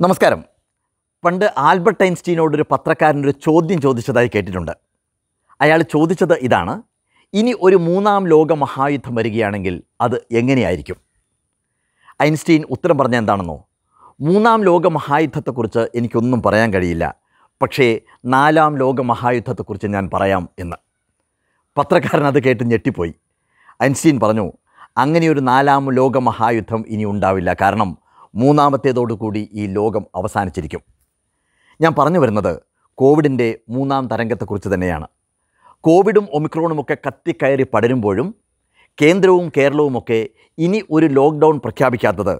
നമസ്കാരം. പണ്ട് ആൽബർട്ട് ഐൻസ്റ്റീനോട് ഒരു പത്രക്കാരനൊരു ചോദ്യം ചോദിച്ചതായി കേട്ടിട്ടുണ്ട്. അയാൾ ചോദിച്ചത് ഇതാണ് ഇനി ഒരു മൂന്നാം ലോക മഹായുദ്ധം വരികയാണെങ്കിൽ അത് എങ്ങനെയായിരിക്കും? ഐൻസ്റ്റീൻ ഉത്തരം പറഞ്ഞ എന്താണെന്നോ മൂന്നാം ലോക മഹായുദ്ധത്തെക്കുറിച്ച് എനിക്കൊന്നും പറയാൻ കഴിയില്ല പക്ഷേ നാലാം ലോക മഹായുദ്ധത്തെക്കുറിച്ച് ഞാൻ പറയാം എന്ന്. പത്രക്കാരൻ അത് കേട്ട് ഞെട്ടിപ്പോയി. ഐൻസ്റ്റീൻ പറഞ്ഞു അങ്ങനെയൊരു നാലാം ലോക മഹായുദ്ധം ഇനി ഉണ്ടാവില്ല. കാരണം മൂന്നാമത്തേതോടുകൂടി ഈ ലോകം അവസാനിച്ചിരിക്കും. ഞാൻ പറഞ്ഞു വരുന്നത് കോവിഡിന്റെ മൂന്നാം തരംഗത്തെക്കുറിച്ച് തന്നെയാണ്. കോവിഡും ഒമിക്രോണുമൊക്കെ കത്തിക്കയറി പടരുമ്പോഴും കേന്ദ്രവും കേരളവുമൊക്കെ ഇനി ഒരു ലോക്ക്ഡൗൺ പ്രഖ്യാപിക്കാത്തത്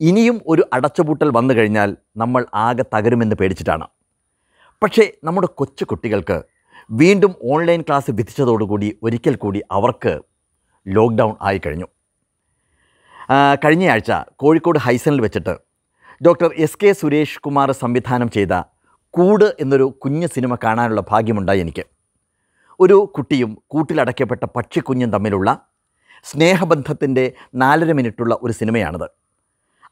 ഇനിയും ഒരു അടച്ചുപൂട്ടൽ വന്നു കഴിഞ്ഞാൽ നമ്മൾ ആകെ തകരുമെന്ന് പേടിച്ചിട്ടാണ്. പക്ഷേ നമ്മുടെ കൊച്ചു കുട്ടികൾക്ക് വീണ്ടും ഓൺലൈൻ ക്ലാസ് വിധിച്ചതോടുകൂടി ഒരിക്കൽ കൂടി അവർക്ക് ലോക്ക്ഡൗൺ ആയിക്കഴിഞ്ഞു കഴിഞ്ഞയാഴ്ച കോഴിക്കോട് ഹൈസനിൽ വെച്ചിട്ട് doctor S K Suresh Kumar സംവിധാനം ചെയ്ത കൂട് എന്നൊരു കുഞ്ഞു സിനിമ കാണാനുള്ള ഭാഗ്യമുണ്ടായി എനിക്ക്. ഒരു കുട്ടിയും കൂട്ടിലടയ്ക്കപ്പെട്ട പക്ഷിക്കുഞ്ഞും തമ്മിലുള്ള സ്നേഹബന്ധത്തിന്റെ നാലര മിനിറ്റുള്ള ഒരു സിനിമയാണിത്.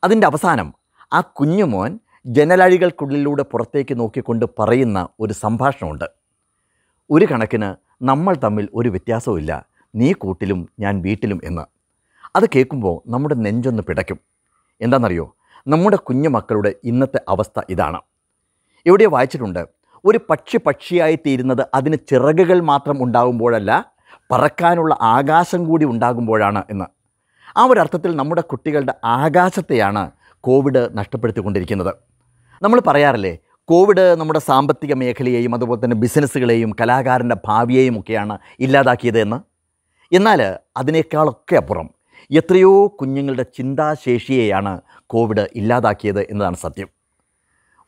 അതിന്റെ അവസാനം ആ കുഞ്ഞുമോൻ ജനലഴികൾക്കുള്ളിലൂടെ പുറത്തേക്ക് നോക്കിക്കൊണ്ട് പറയുന്ന ഒരു സംഭാഷണമുണ്ട്. ഒരു കണക്കിന് നമ്മൾ തമ്മിൽ ഒരു വ്യത്യാസവും നീ കൂട്ടിലും ഞാൻ വീട്ടിലും എന്ന്. അത് കേൾക്കുമ്പോൾ നമ്മുടെ നെഞ്ചൊന്ന് പിടയ്ക്കും. എന്താണെന്നറിയോ? നമ്മുടെ കുഞ്ഞു മക്കളുടെ ഇന്നത്തെ അവസ്ഥ ഇതാണ്. എവിടെ വായിച്ചിട്ടുണ്ട് ഒരു പക്ഷി പക്ഷിയായി തീരുന്നത് അതിന് ചിറകുകൾ മാത്രം ഉണ്ടാകുമ്പോഴല്ല പറക്കാനുള്ള ആകാശം കൂടി ഉണ്ടാകുമ്പോഴാണ് എന്ന്. ആ ഒരു അർത്ഥത്തിൽ നമ്മുടെ കുട്ടികളുടെ ആകാശത്തെയാണ് കോവിഡ് നഷ്ടപ്പെടുത്തിക്കൊണ്ടിരിക്കുന്നത്. നമ്മൾ പറയാറില്ലേ കോവിഡ് നമ്മുടെ സാമ്പത്തിക മേഖലയെയും അതുപോലെ തന്നെ ബിസിനസ്സുകളെയും കലാകാരന്റെ ഭാവിയെയും ഒക്കെയാണ് ഇല്ലാതാക്കിയത് എന്ന്. എന്നാൽ അതിനേക്കാളൊക്കെ അപ്പുറം എത്രയോ കുഞ്ഞുങ്ങളുടെ ചിന്താശേഷിയെയാണ് കോവിഡ് ഇല്ലാതാക്കിയത് എന്നതാണ് സത്യം.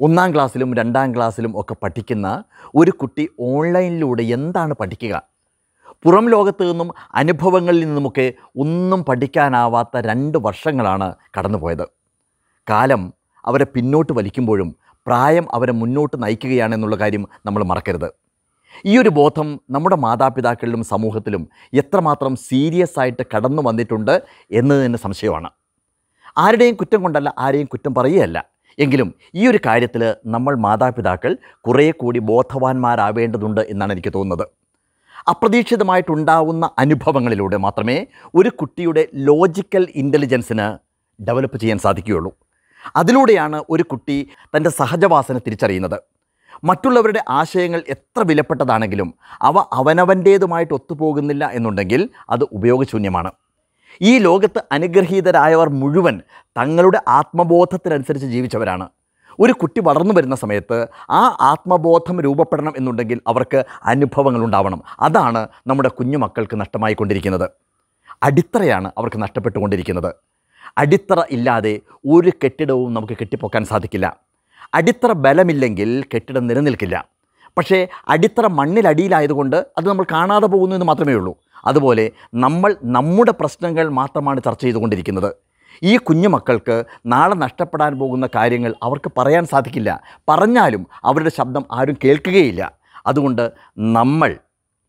ഒന്നാം ക്ലാസ്സിലും രണ്ടാം ക്ലാസ്സിലും ഒക്കെ പഠിക്കുന്ന ഒരു കുട്ടി ഓൺലൈനിലൂടെ എന്താണ് പഠിക്കുക? പുറം ലോകത്ത് നിന്നും അനുഭവങ്ങളിൽ നിന്നുമൊക്കെ ഒന്നും പഠിക്കാനാവാത്ത രണ്ട് വർഷങ്ങളാണ് കടന്നുപോയത്. കാലം അവരെ പിന്നോട്ട് വലിക്കുമ്പോഴും പ്രായം അവരെ മുന്നോട്ട് നയിക്കുകയാണെന്നുള്ള കാര്യം നമ്മൾ മറക്കരുത്. ഈ ഒരു ബോധം നമ്മുടെ മാതാപിതാക്കളിലും സമൂഹത്തിലും എത്രമാത്രം സീരിയസ് ആയിട്ട് കടന്നു വന്നിട്ടുണ്ട് എന്നത് തന്നെ സംശയമാണ്. ആരുടെയും കുറ്റം കൊണ്ടല്ല ആരെയും കുറ്റം പറയുകയല്ല. എങ്കിലും ഈ ഒരു കാര്യത്തിൽ നമ്മൾ മാതാപിതാക്കൾ കുറേ കൂടി ബോധവാന്മാരാവേണ്ടതുണ്ട് എന്നാണ് എനിക്ക് തോന്നുന്നത്. അപ്രതീക്ഷിതമായിട്ടുണ്ടാവുന്ന അനുഭവങ്ങളിലൂടെ മാത്രമേ ഒരു കുട്ടിയുടെ ലോജിക്കൽ ഇന്റലിജൻസിന് ഡെവലപ്പ് ചെയ്യാൻ സാധിക്കുകയുള്ളൂ. അതിലൂടെയാണ് ഒരു കുട്ടി തന്റെ സഹജവാസന തിരിച്ചറിയുന്നത്. മറ്റുള്ളവരുടെ ആശയങ്ങൾ എത്ര വിലപ്പെട്ടതാണെങ്കിലും അവ അവനവന്റേതുമായിട്ട് ഒത്തുപോകുന്നില്ല എന്നുണ്ടെങ്കിൽ അത് ഉപയോഗശൂന്യമാണ്. ഈ ലോകത്ത് അനുഗ്രഹീതരായവർ മുഴുവൻ തങ്ങളുടെ ആത്മബോധത്തിനനുസരിച്ച് ജീവിച്ചവരാണ്. ഒരു കുട്ടി വളർന്നു വരുന്ന സമയത്ത് ആ ആത്മബോധം രൂപപ്പെടണം എന്നുണ്ടെങ്കിൽ അവർക്ക് അനുഭവങ്ങൾ ഉണ്ടാവണം അതാണ് നമ്മുടെ കുഞ്ഞു മക്കൾക്ക് നഷ്ടമായിക്കൊണ്ടിരിക്കുന്നത് അടിത്തറയാണ് അവർക്ക് നഷ്ടപ്പെട്ടുകൊണ്ടിരിക്കുന്നത്. അടിത്തറ ഇല്ലാതെ ഒരു കെട്ടിടവും നമുക്ക് കെട്ടിപ്പൊക്കാൻ സാധിക്കില്ല. അടിത്തറ ബലമില്ലെങ്കിൽ കെട്ടിടം നിലനിൽക്കില്ല. പക്ഷേ അടിത്തറ മണ്ണിലടിയിലായതുകൊണ്ട് അത് നമ്മൾ കാണാതെ പോകുന്നു എന്ന് മാത്രമേ ഉള്ളൂ. അതുപോലെ നമ്മൾ നമ്മുടെ പ്രശ്നങ്ങൾ മാത്രമാണ് ചർച്ച ചെയ്തുകൊണ്ടിരിക്കുന്നത്. ഈ കുഞ്ഞു മക്കൾക്ക് നാളെ നഷ്ടപ്പെടാൻ പോകുന്ന കാര്യങ്ങൾ അവർക്ക് പറയാൻ സാധിക്കില്ല. പറഞ്ഞാലും അവരുടെ ശബ്ദം ആരും കേൾക്കുകയില്ല. അതുകൊണ്ട് നമ്മൾ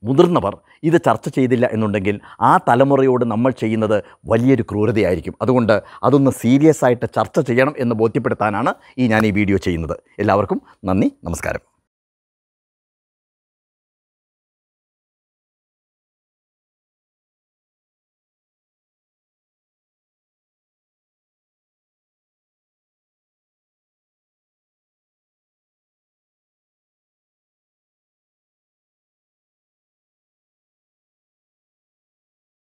മുതിർന്നവർ ഇത് ചർച്ച ചെയ്തില്ല എന്നുണ്ടെങ്കിൽ ആ തലമുറയോട് നമ്മൾ ചെയ്യുന്നത് വലിയൊരു ക്രൂരതയായിരിക്കും. അതുകൊണ്ട് അതൊന്ന് സീരിയസ് ആയിട്ട് ചർച്ച ചെയ്യണം എന്ന് ബോധ്യപ്പെടുത്താനാണ് ഈ ഞാൻ ഈ വീഡിയോ ചെയ്യുന്നത്. എല്ലാവർക്കും നന്ദി നമസ്കാരം.